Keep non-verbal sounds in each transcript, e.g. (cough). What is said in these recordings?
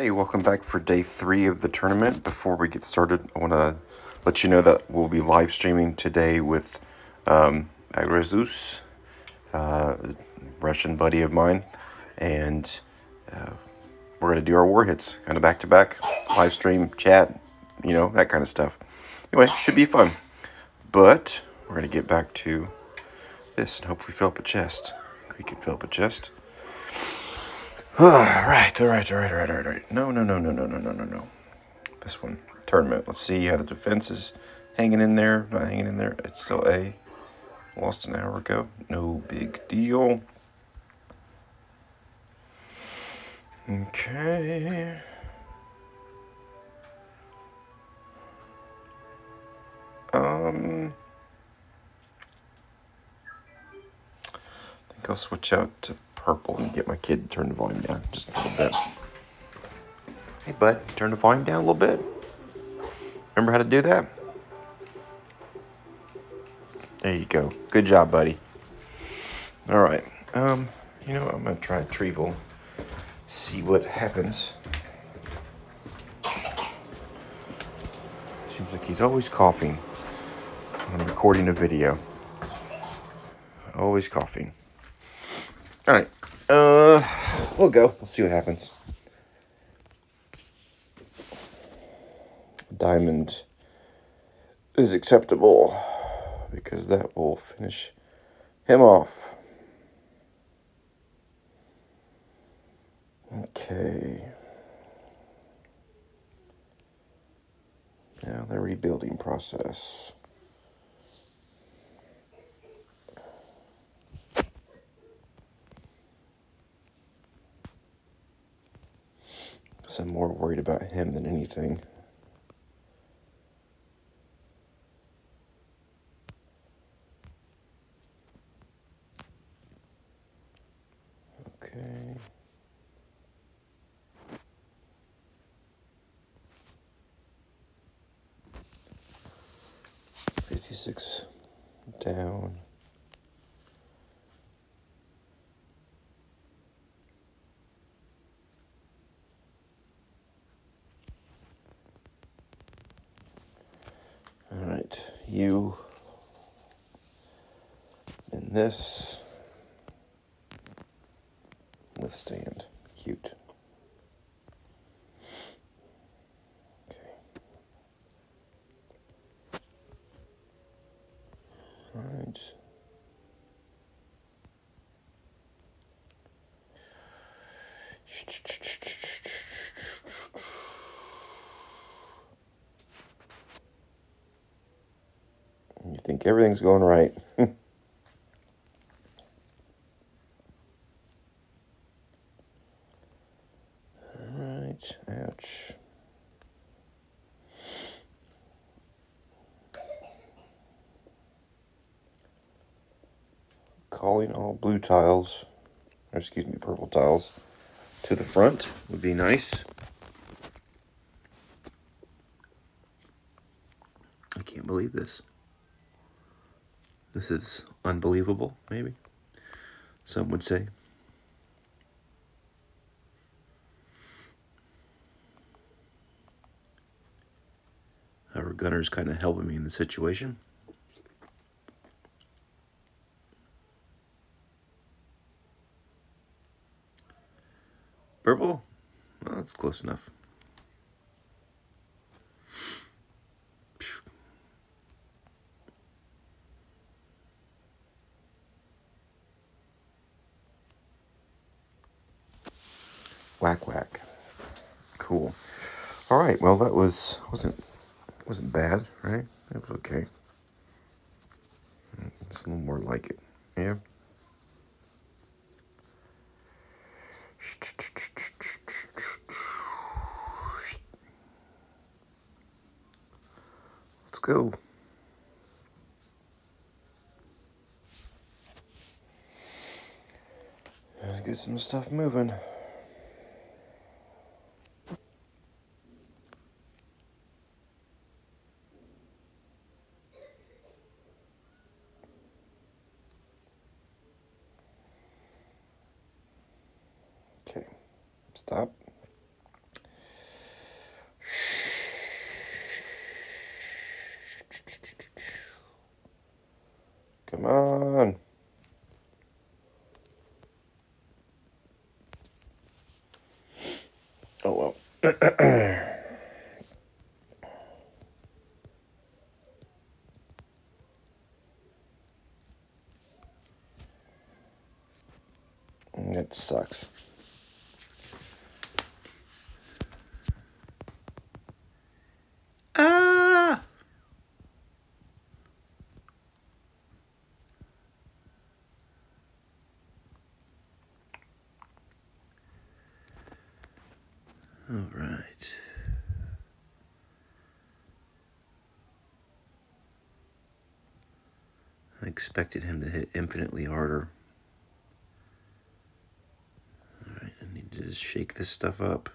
Hey, welcome back for day three of the tournament. Before we get started, I want to let you know that we'll be live streaming today with um, Agrezus, uh, a Russian buddy of mine, and uh, we're going to do our war hits kind of back to back, live stream, chat, you know, that kind of stuff. Anyway, should be fun. But we're going to get back to this and hopefully fill up a chest. We can fill up a chest. All right, all right, all right, all right, all right, all right. No, no, no, no, no, no, no, no, no. This one, tournament. Let's see how the defense is hanging in there. Not hanging in there. It's still A. Lost an hour ago. No big deal. Okay. Um. I think I'll switch out to purple and get my kid to turn the volume down just a little bit. Hey, bud, turn the volume down a little bit. Remember how to do that? There you go. Good job, buddy. All right. Um, you know what? I'm gonna try Trevel. See what happens. Seems like he's always coughing. I'm recording a video. Always coughing. All right. Uh, we'll go. We'll see what happens. Diamond is acceptable because that will finish him off. Okay. Now the rebuilding process. I'm more worried about him than anything. Okay. Fifty-six down. All right, you this withstand. Cute. Okay. All right. You think everything's going right. (laughs) Alright, ouch. Calling all blue tiles, or excuse me, purple tiles, to the front would be nice. I can't believe this. This is unbelievable, maybe. Some would say. Our Gunnar's kind of helping me in the situation. Purple? Well, that's close enough. Whack whack. Cool. All right. Well, that was wasn't wasn't bad, right? It was okay. It's a little more like it. Yeah. Let's go. Let's get some stuff moving. Stop. Come on. Oh well. (clears throat) It sucks. I expected him to hit infinitely harder. Alright, I need to just shake this stuff up.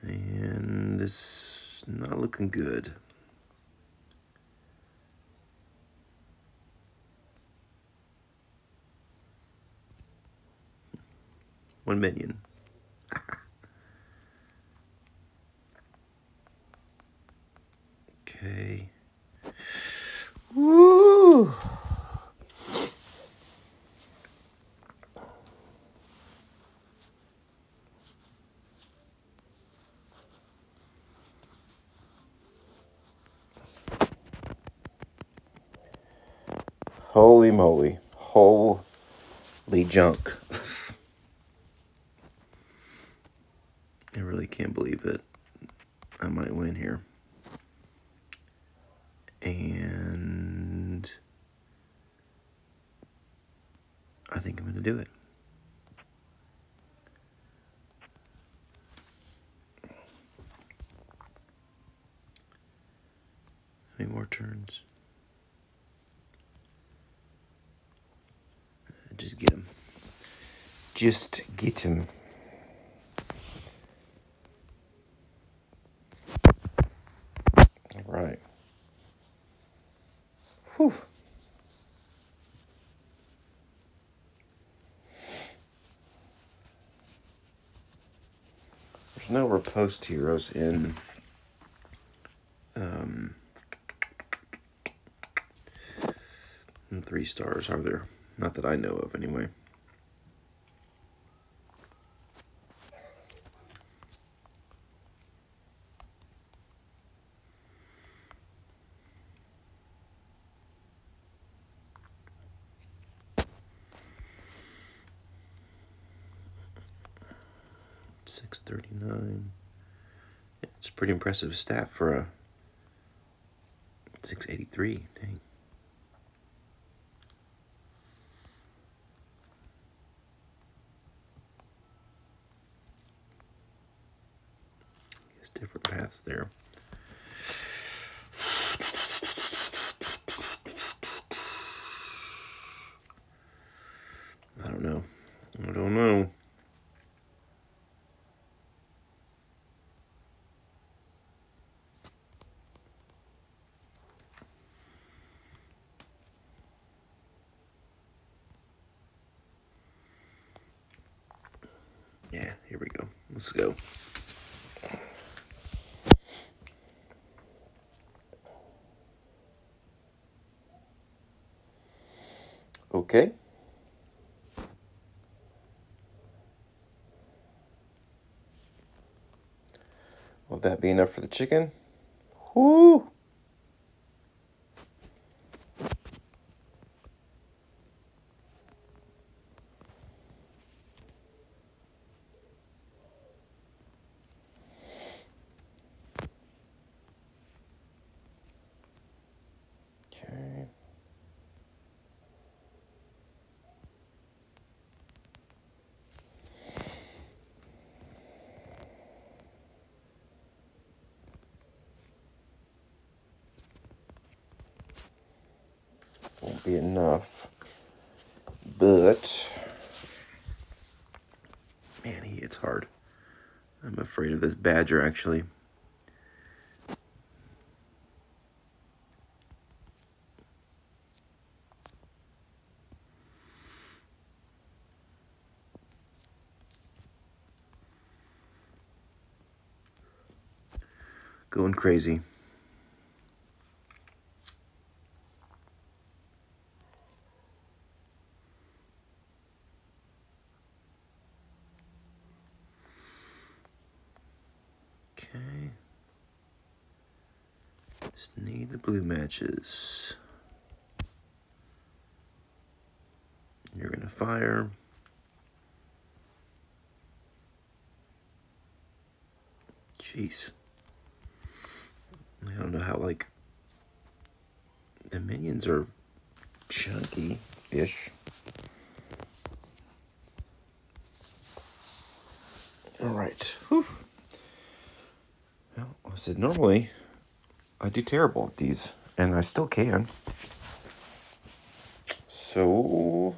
And it's not looking good. One minion. (laughs) okay. Holy moly. Holy junk. (laughs) I really can't believe that I might win here. And I think I'm going to do it. How many more turns? Just get him. Just get him. All right. Whew. There's no riposte heroes in um, three stars, are there? Not that I know of, anyway. Six thirty nine. It's pretty impressive stat for a six eighty three. Dang. There. I don't know. I don't know. Yeah, here we go. Let's go. Okay. Will that be enough for the chicken? Whoo! Be enough. But, man, he hits hard. I'm afraid of this badger, actually. Going crazy. Okay. Just need the blue matches. You're gonna fire. Jeez. I don't know how, like, the minions are chunky-ish. All right. Whew. Well, I said normally I do terrible at these, and I still can. So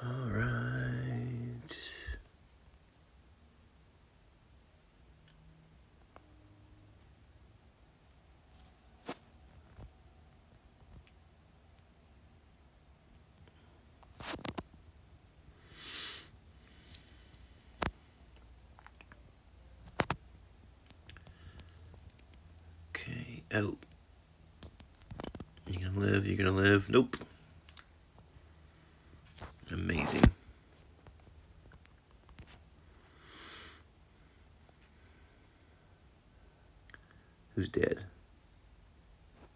All right. Okay, out. You're gonna live? You're gonna live? Nope. Amazing. Who's dead?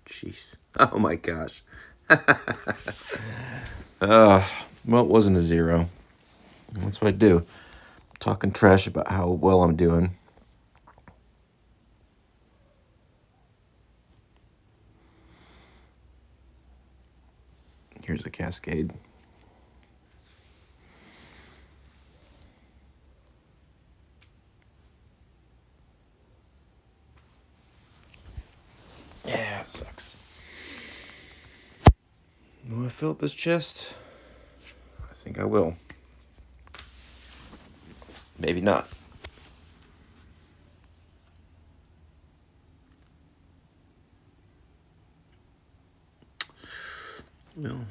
Jeez. (laughs) Oh my gosh. (laughs) uh, well, it wasn't a zero. That's what I do. Talking trash about how well I'm doing. Here's a cascade. Yeah, it sucks. Will I fill up this chest? I think I will. Maybe not. No.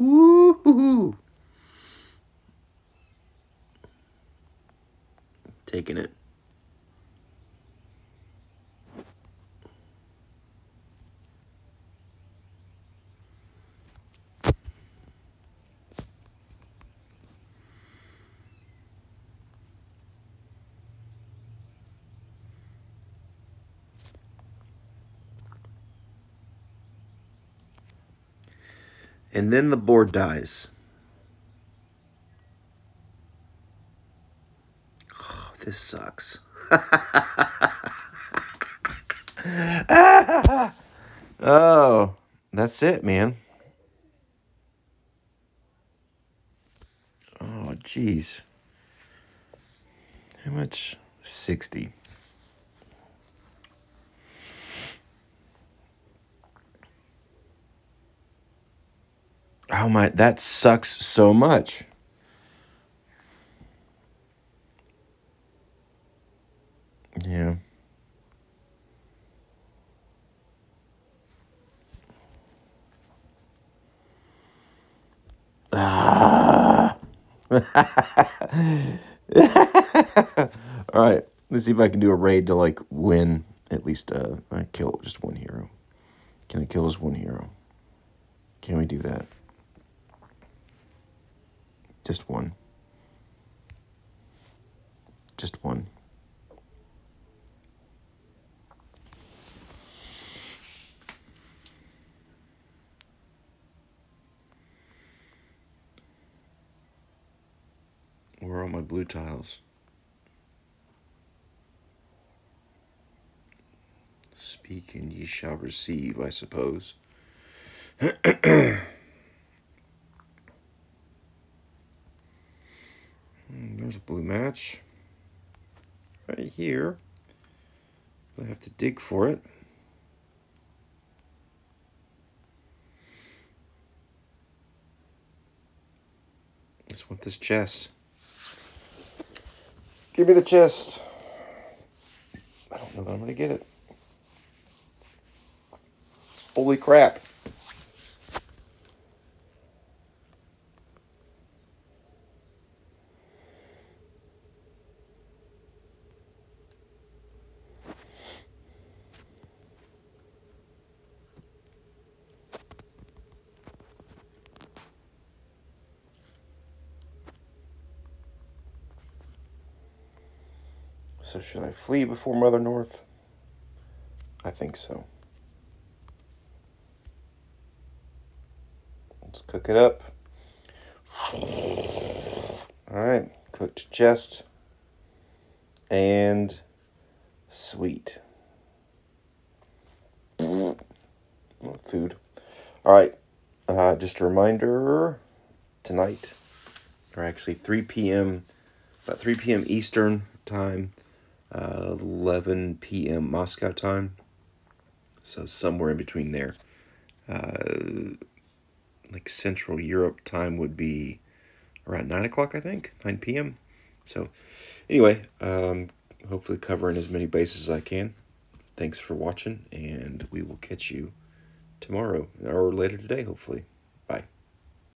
Woo-hoo-hoo. Taking it. And then the board dies. Oh, this sucks. (laughs) oh, that's it, man. Oh, jeez. How much? 60. Oh my, that sucks so much. Yeah. Ah. (laughs) All right. Let's see if I can do a raid to like win at least uh I kill just one hero. Can I kill just one hero? Can we do that? Just one. Just one. Where are all my blue tiles? Speak and ye shall receive, I suppose. (clears throat) Blue match right here. I have to dig for it. Let's want this chest. Give me the chest. I don't know that I'm going to get it. Holy crap. So should I flee before Mother North? I think so. Let's cook it up. All right, cooked chest and sweet. Food. All right, uh, just a reminder tonight, or actually 3 p.m., about 3 p.m. Eastern time, uh, 11 p.m. Moscow time. So somewhere in between there. Uh, like Central Europe time would be around 9 o'clock, I think, 9 p.m. So anyway, um, hopefully covering as many bases as I can. Thanks for watching, and we will catch you tomorrow or later today, hopefully.